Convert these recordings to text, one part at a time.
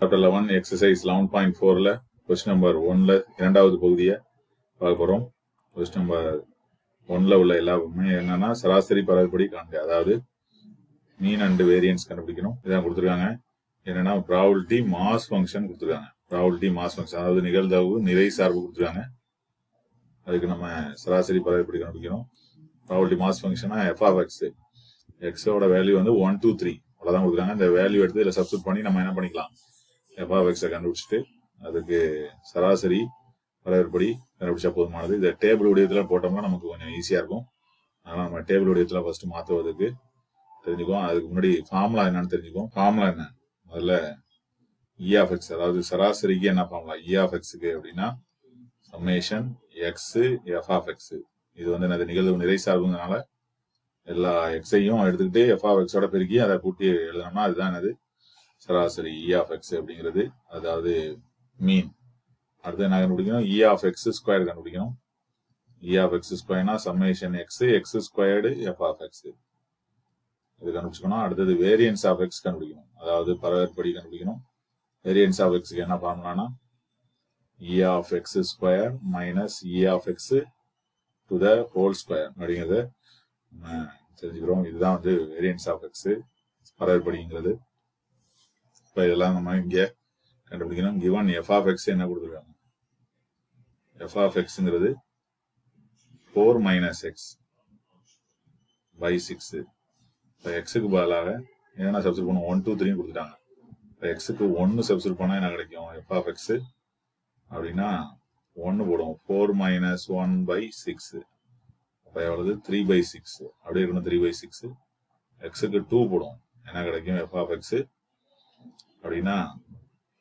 Chapter eleven exercise eleven point ஃபோரில் question number ஒன்ல இரண்டாவது பகுதியை பார்க்க போகிறோம் கொஸ்டின் நம்பர் ஒன்ல உள்ள எல்லாமே என்னன்னா சராசரி பரவல்படி காண்க. அதாவது மீன் அண்ட் வேரியன்ஸ் கண்டுபிடிக்கணும். இதான் கொடுத்துருக்காங்க. என்னன்னா ப்ராபிலிட்டி மாஸ் ஃபங்க்ஷன் கொடுத்துருக்காங்க. ப்ராபிலிட்டி மாஸ் ஃபங்க்ஷன் அதாவது நிகழ்தகவு நிறை சார்பு கொடுத்துருக்காங்க. அதுக்கு நம்ம சராசரி பரவல்படி கண்டுபிடிக்கணும். ப்ராபிலிட்டி மாஸ் ஃபங்க்ஷனா எஃப்ஆஃப் எக்ஸ் எக்ஸோட வேல்யூ வந்து ஒன் டூ த்ரீ அவ்வளோதான் கொடுக்குறாங்க இந்த வேல்யூ எடுத்து இதில் சப்ஸ்ட் பண்ணி நம்ம என்ன பண்ணிக்கலாம்? எஃப் கண்டுபிடிச்சிட்டு அதுக்கு சராசரி வரையறுப்படி கண்டுபிடிச்சா போதுமானது. இந்த டேபிள் உடையத்தில் போட்டோம்னா நமக்கு கொஞ்சம் ஈஸியாக இருக்கும். அதனால் நம்ம டேபிள் உடையத்தில் ஃபஸ்ட்டு மாற்றுவதற்கு தெரிஞ்சுக்குவோம். அதுக்கு முன்னாடி ஃபார்முலா என்னன்னு தெரிஞ்சுக்குவோம். ஃபார்முலா என்ன? முதல்ல e இஎஃப்எக்ஸ் அதாவது சராசரிக்கு e என்ன ஃபார்முலா e இ அப்படின்னா சம்மேஷன் எக்ஸு எஃப் இது வந்து எனது நிகழ்வு நிறை சார்புங்கிறனால எல்லா எக்ஸையும் எடுத்துக்கிட்டு எஃப் பெருக்கி அதை கூட்டி எழுதணும்னா அதுதான் என்னது? சராசரி இ ஆஃப் எக்ஸ் அப்படிங்கிறது அதாவது மீன் அடுத்து என்ன கண்டுபிடிக்கணும்? இ ஆஃப் எக்ஸ் ஸ்கொயர் கண்டுபிடிக்கணும். E of x ஸ்கொயர்னா summation x x squared f of x இது கண்டுபிடிச்சுக்கணும். அடுத்தது வேரியன்ஸ் ஆஃப் எக்ஸ் கண்டுபிடிக்கணும். அதாவது பரவற்படி கண்டுபிடிக்கணும். வேரியன்ஸ் ஆஃப் எக்ஸ்க்கு என்ன ஃபார்முலானா E of x square minus E of x to the whole square அப்படிங்கிறத தெரிஞ்சுக்கிறோம். இதுதான் வந்து வேரியன்ஸ் ஆஃப் எக்ஸ் பரவற்படிங்கிறது. இப்போ இதெல்லாம் நம்ம இங்கே கண்டுபிடிக்கணும். கிவன் எஃப் ஆஃப் எக்ஸ் என்ன கொடுத்துருக்காங்க? F of four minus x by six இப்போ எக்ஸுக்கு பதிலாக என்னென்ன சப்ஸ்டிட் பண்ணுவோம் ஒன் டூ த்ரீ கொடுத்துட்டாங்க. இப்போ எக்ஸுக்கு ஒன்று சப்ஸ்டிட் பண்ணால் என்ன கிடைக்கும்? எஃப் ஆஃப் எக்ஸ் அப்படின்னா ஒன்று போடுவோம் four minus one by six அப்போ எவ்வளவு? த்ரீ பை சிக்ஸ் அப்படியே இருக்கணும். த்ரீ பை சிக்ஸ் எக்ஸுக்கு டூ போடுவோம் என்ன கிடைக்கும்? எஃப் ஆஃப் அப்படின்னா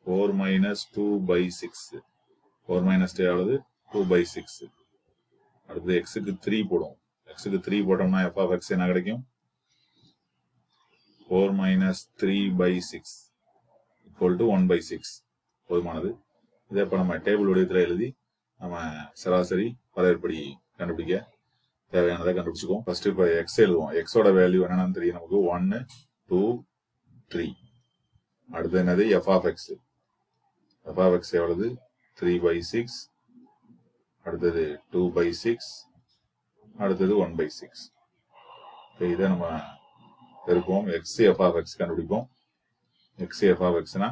four minus two by six four minus two எவ்வளவு டூ பை சிக்ஸ் அடுத்து எக்ஸுக்கு த்ரீ போடுவோம். எக்ஸுக்கு த்ரீ போட்டோம்னா எஃப் ஆஃப் எக்ஸ் என்ன கிடைக்கும்? Four minus three by six equal to one by six போதுமானது. இதை இப்போ நம்ம டேபிள் வடிவத்தில் எழுதி நம்ம சராசரி வரையற்படி கண்டுபிடிக்க தேவையானதை கண்டுபிடிச்சிக்குவோம். ஃபர்ஸ்ட் இப்போ எக்ஸ் எழுதுவோம். எக்ஸோட வேல்யூ என்னன்னு தெரியும் நமக்கு. ஒன்னு டூ த்ரீ அடுத்து என்னது? F of x f of x எவ்வளவு? த்ரீ பை சிக்ஸ் அடுத்தது டூ பை சிக்ஸ் அடுத்தது ஒன் பை சிக்ஸ் இதை நம்ம இருப்போம் எக்ஸ் எஃப் ஆஃப் எக்ஸ் கண்டுபிடிப்போம். எக்ஸ் எஃப் ஆஃப் எக்ஸ்னா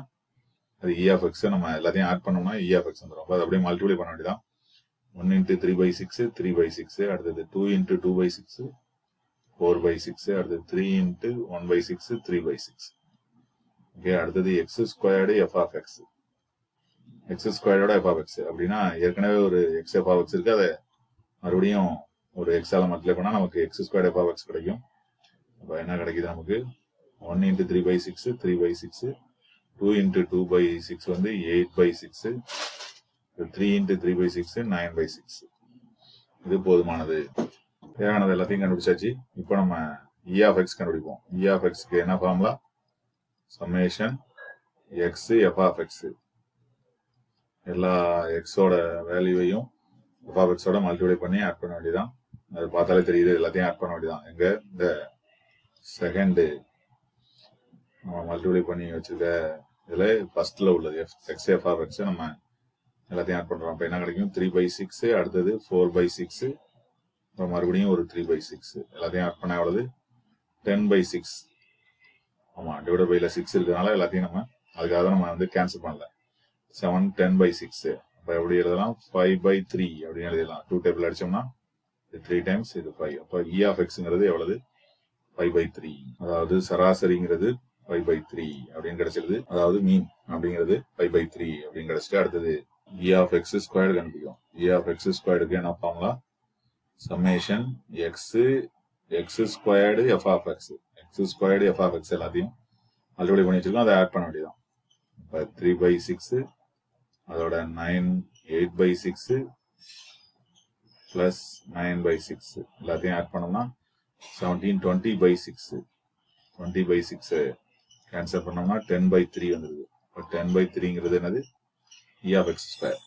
அது இ ஆஃப் எக்ஸ் நம்ம எல்லாத்தையும் ஆட் பண்ணோம்னா இ ஆஃப் எக்ஸ் வந்துடும் அது அப்படியே மல்டிப்ளை பண்ண வேண்டியதான் one into three by six three by six அடுத்தது two into two by six four by six அடுத்தது three into one by six three by six okay அடுத்தது x squared f of x x ஸ்கொயர்டோட f of x அப்படின்னா ஏற்கனவே ஒரு X f of X இருக்கு அதை மறுபடியும் ஒரு எக்ஸால மல்டிப்ளை பண்ணா நமக்கு x squared f of x கிடைக்கும். அப்போ என்ன கிடைக்குது நமக்கு? One into three by six three by six two into two by six வந்து eight by six three into three by six nine by six இது போதுமானது. தேவையானது எல்லாத்தையும் கண்டுபிடிச்சாச்சு. இப்போ நம்ம இ ஆஃப் எக்ஸ் கண்டுபிடிப்போம். E இ ஆஃப் எக்ஸ்க்கு என்ன formula summation x f of எல்லா எக்ஸோட வேல்யூவையும் எஃப் ஆஃப் எக்ஸோட மல்டிப்ளை பண்ணி ஆட் பண்ண வேண்டியதான் அது பார்த்தாலே தெரியுது எல்லாத்தையும் ஆட் பண்ண வேண்டியதான் எங்க? இந்த செகண்டு நம்ம மல்டிப்ளை பண்ணி வச்சிருக்க இதுல ஃபர்ஸ்ட்ல உள்ளது. எஃப் எக்ஸ் எஃப் எக்ஸ் நம்ம எல்லாத்தையும் ஆட் பண்றோம். அப்போ என்ன கிடைக்கும்? த்ரீ பை சிக்ஸ் அடுத்தது ஃபோர் பை சிக்ஸ் அப்புறம் மறுபடியும் ஒரு த்ரீ பை சிக்ஸ் எல்லாத்தையும் ஆட் பண்ண எவ்வளவு? டென் பை சிக்ஸ் ஆமா டிவைட் பைல சிக்ஸ் இருக்கிறதுனால எல்லாத்தையும் நம்ம அதுக்காக தான் நம்ம வந்து கேன்சல் பண்ணல. செவன் டென் பை சிக்ஸ் அப்போ எப்படி எழுதலாம்? ஃபைவ் பை த்ரீ அப்படின்னு எழுதலாம் டூ டேபிள் அடிச்சோம்னா இது த்ரீ டைம்ஸ் இது ஃபைவ் அப்போ இ e ஆஃப் எக்ஸுங்கிறது எவ்வளவு? ஃபைவ் பை த்ரீ அதாவது சராசரிங்கிறது ஃபைவ் பை த்ரீ அப்படின்னு கிடைச்சிருது. அதாவது மீன் அப்படிங்கிறது ஃபைவ் பை த்ரீ அப்படின்னு கிடைச்சிட்டு அடுத்தது இ ஆஃப் எக்ஸ் ஸ்கொயர்டு கண்டுபிடிக்கும். இ ஆஃப் எக்ஸ் ஸ்கொயர்டுக்கு என்ன formula summation x x squared f of x six squared f of x எல்லாத்தையும் மல்டிபிளை பண்ணி வச்சிருக்கோம் அதை ஆட் பண்ண வேண்டியதான் இப்போ த்ரீ பை சிக்ஸு அதோட nine eight by six plus nine by six எல்லாத்தையும் ஆட் பண்ணோம்னா seventeen twenty by six twenty by six cancel பண்ணோம்னா டென் பை த்ரீ வந்துருது. இப்போ டென் பை த்ரீங்கிறது என்னது? இ ஆஃப் எக்ஸ் ஸ்கொயர்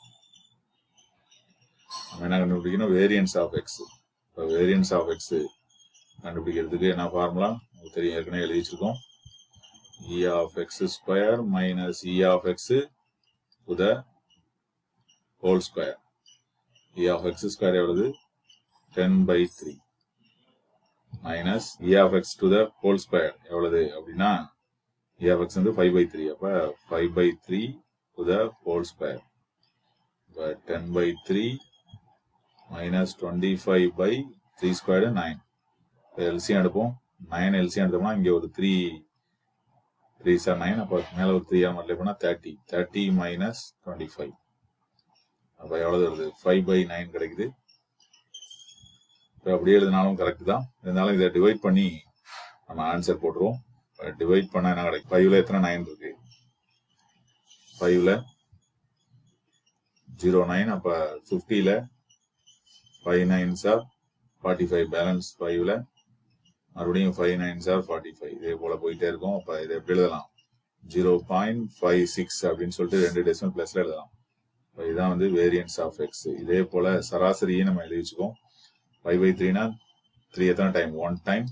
நம்ம என்ன கண்டுபிடிக்கணும்? வேரியன்ஸ் ஆஃப் எக்ஸ் இப்போ வேரியன்ஸ் ஆஃப் எக்ஸ் கண்டுபிடிக்கிறதுக்கு என்ன ஃபார்முலா உங்களுக்கு தெரியும் ஏற்கனவே எழுதி வச்சிருக்கோம் E of x square minus E of x to the whole square E of x square எவ்வளவு ten by three minus E of x to the whole square எவ்வளவு அப்படின்னா இ ஆஃப் எக்ஸ் வந்து five by three அப்போ five by three to the whole square இப்போ ten by three minus twenty five by three square nine எல்சியும் எடுப்போம் 9 எல்சியம் எடுத்தோம்னா இங்க ஒரு three three sir nine அப்போ மேலே ஒரு த்ரீ மல்டிப்ளை பண்ணால் thirty thirty minus twenty five அப்போ எவ்வளோ வருது? ஃபைவ் பை நைன் கிடைக்குது. இப்போ அப்படியே எழுதினாலும் கரெக்ட் தான். இருந்தாலும் இதை டிவைட் பண்ணி நம்ம ஆன்சர் போட்டுருவோம். டிவைட் பண்ணால் என்ன கிடைக்கும்? ஃபைவ்ல எத்தனை நைன் இருக்கு? ஃபைவ்ல ஜீரோ நைன் அப்போ ஃபிஃப்டியில் five nine sir forty five balance ஃபைவ்ல மறுபடியும் five nine sir forty five இதே போல போயிட்டே இருக்கும். அப்போ இதை எப்படி எழுதலாம்? ஜீரோ பாயிண்ட் ஃபைவ் சிக்ஸ் அப்படின்னு சொல்லிட்டு ரெண்டு டெசிமல் பிளஸ்ல எழுதலாம். இப்போ இதுதான் வந்து வேரியன்ஸ் ஆஃப் எக்ஸ் இதே போல சராசரியே நம்ம எழுதி வச்சுக்கோம் ஃபைவ் பை த்ரீனா த்ரீ எத்தனை time one time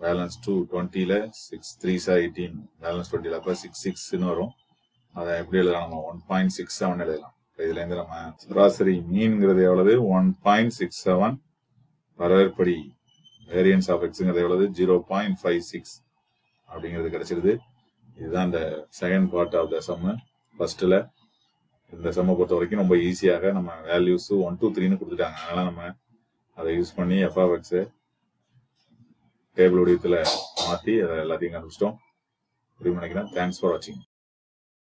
balance two டுவெண்ட்டியில் six three sir eighteen balance டுவெண்ட்டியில் அப்போ சிக்ஸ் சிக்ஸ்னு வரும். அதை எப்படி எழுதலாம் நம்ம? ஒன் பாயிண்ட் சிக்ஸ் செவன் எழுதலாம். இப்போ இதுலேருந்து நம்ம சராசரி மீன்ங்கிறது எவ்வளவு? ஒன் பாயிண்ட் சிக்ஸ் செவன் வரவேற்படி வேரியன்ஸ் ஆஃப் எக்ஸுங்கிறது எவ்வளவு ஜீரோ பாயிண்ட் ஃபைவ் சிக்ஸ் அப்படிங்கிறது கிடைச்சிருது. இதுதான் இந்த second part of the sum ஃபர்ஸ்ட்ல இந்த சம்மை பொறுத்த வரைக்கும் ரொம்ப ஈஸியாக நம்ம வேல்யூஸ் ஒன் டூ த்ரீன்னு கொடுத்துட்டாங்க. அதனால நம்ம அதை யூஸ் பண்ணி எஃப்ஆஃப்எக்ஸ் டேபிள் உடையத்தில் மாற்றி அதை எல்லாத்தையும் கண்டுபிடிச்சிட்டோம். அப்படின்னு நினைக்கிறேன்? தேங்க்ஸ் ஃபார் வாட்சிங்